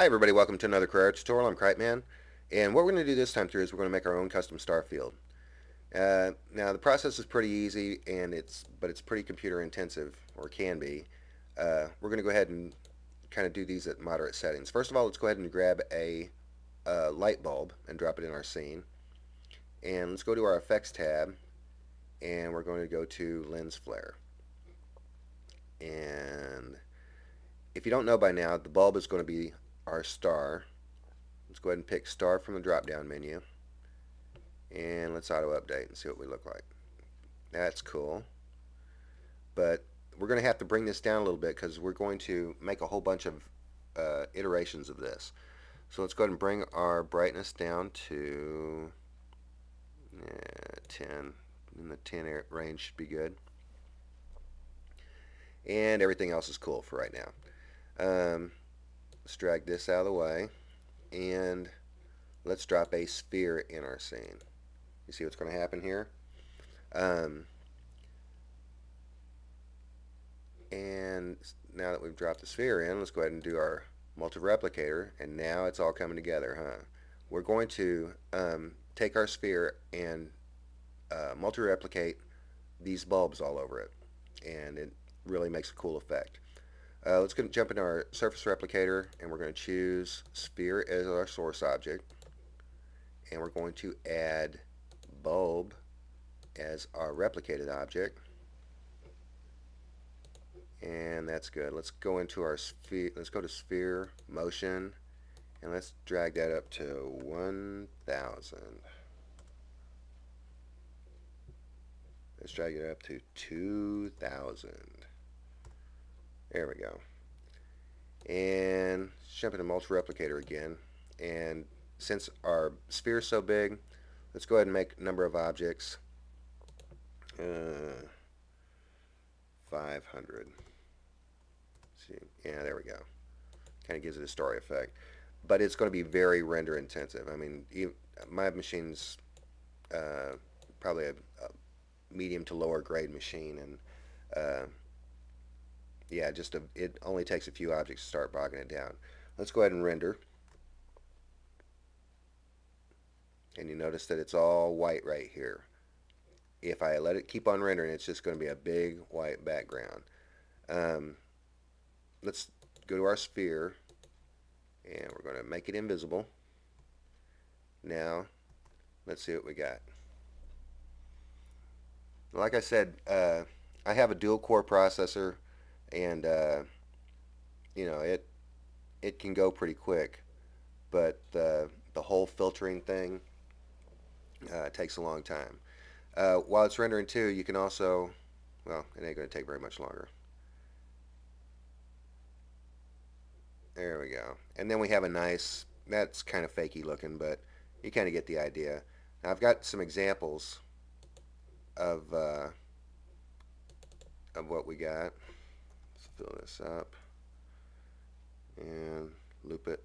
Hi everybody, welcome to another Carrara tutorial. I'm Cripeman, and what we're going to do this time through is we're going to make our own custom star field. Uh, now the process is pretty easy, and it's but it's pretty computer intensive, or can be. Uh, we're going to go ahead and kind of do these at moderate settings. First of all, let's go ahead and grab a, a light bulb and drop it in our scene. And let's go to our effects tab, and we're going to go to lens flare. And if you don't know by now, the bulb is going to be our star. Let's go ahead and pick star from the drop down menu and let's auto update and see what we look like. That's cool. But we're going to have to bring this down a little bit because we're going to make a whole bunch of uh, iterations of this. So let's go ahead and bring our brightness down to yeah, 10. In the 10 range should be good. And everything else is cool for right now. Um, Let's drag this out of the way and let's drop a sphere in our scene. You see what's going to happen here? Um, and now that we've dropped the sphere in, let's go ahead and do our multi-replicator and now it's all coming together, huh? We're going to um, take our sphere and uh, multi-replicate these bulbs all over it and it really makes a cool effect. Uh, let's go jump into our surface replicator and we're going to choose sphere as our source object. And we're going to add bulb as our replicated object. And that's good. Let's go into our sphere let's go to sphere motion and let's drag that up to 1000 let's drag it up to 2000 there we go. And jump into multi-replicator again. And since our sphere is so big, let's go ahead and make number of objects. Uh, 500. see, yeah, there we go. Kind of gives it a story effect. But it's going to be very render intensive. I mean, my machine's uh, probably a, a, medium to lower grade machine, and uh, yeah, just a, it only takes a few objects to start bogging it down. Let's go ahead and render. And you notice that it's all white right here. If I let it keep on rendering, it's just going to be a big white background. Um, let's go to our sphere and we're going to make it invisible. Now, let's see what we got. Like I said, uh, I have a dual core processor and uh, you know it it can go pretty quick but the the whole filtering thing uh, takes a long time. Uh, while it's rendering too you can also well it ain't going to take very much longer. There we go. And then we have a nice that's kind of fakey looking but you kind of get the idea. Now I've got some examples of uh, of what we got fill this up and loop it.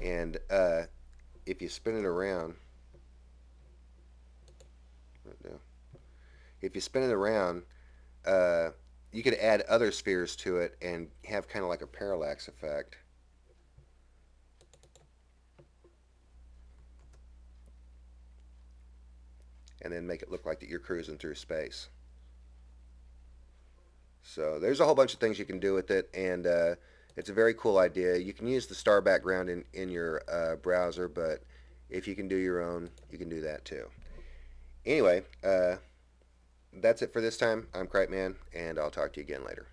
And uh, if you spin it around, if you spin it around, uh, you could add other spheres to it and have kind of like a parallax effect. And then make it look like that you're cruising through space. So there's a whole bunch of things you can do with it, and uh, it's a very cool idea. You can use the star background in, in your uh, browser, but if you can do your own, you can do that too. Anyway, uh, that's it for this time. I'm Cripeman, and I'll talk to you again later.